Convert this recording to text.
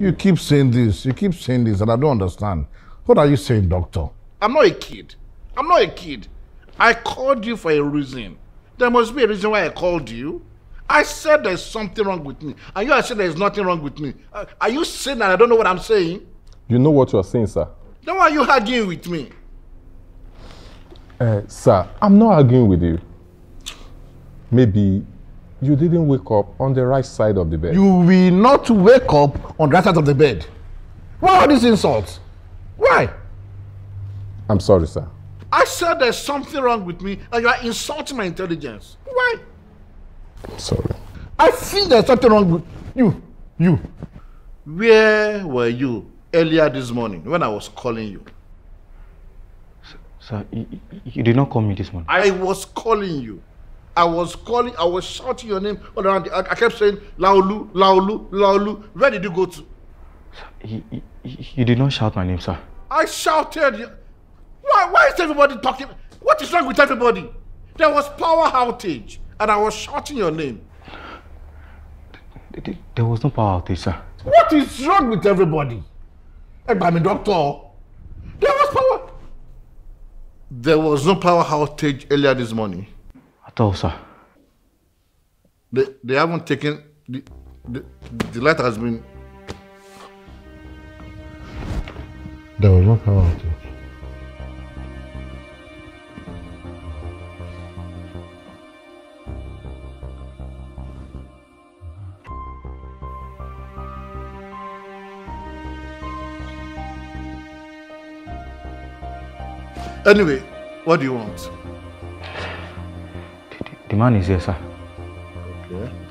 You keep saying this, you keep saying this, and I don't understand. What are you saying, doctor? I'm not a kid. I'm not a kid. I called you for a reason. There must be a reason why I called you. I said there's something wrong with me. And you are saying there's nothing wrong with me. Uh, are you saying that I don't know what I'm saying? You know what you are saying, sir. Then why are you arguing with me? Uh, sir, I'm not arguing with you. Maybe you didn't wake up on the right side of the bed. You will not wake up on the right side of the bed. Why are these insults? Why? I'm sorry, sir. I said there's something wrong with me and you are insulting my intelligence. Why? I'm sorry. I feel there's something wrong with you. You. Where were you earlier this morning when I was calling you? Sir, you, you did not call me this morning. I was calling you. I was calling, I was shouting your name all around. The, I, I kept saying, Laulu, Laulu, Laulu. Where did you go to? You, you, you did not shout my name, sir. I shouted. Why, why is everybody talking? What is wrong with everybody? There was power outage and I was shouting your name. There was no power outage, sir. What is wrong with everybody? I mean, doctor. There was power. There was no power outage earlier this morning. At all, sir. They, they haven't taken the, the, the light has been. There was no power outage. Anyway, what do you want? Di mana sih, Oke. Okay.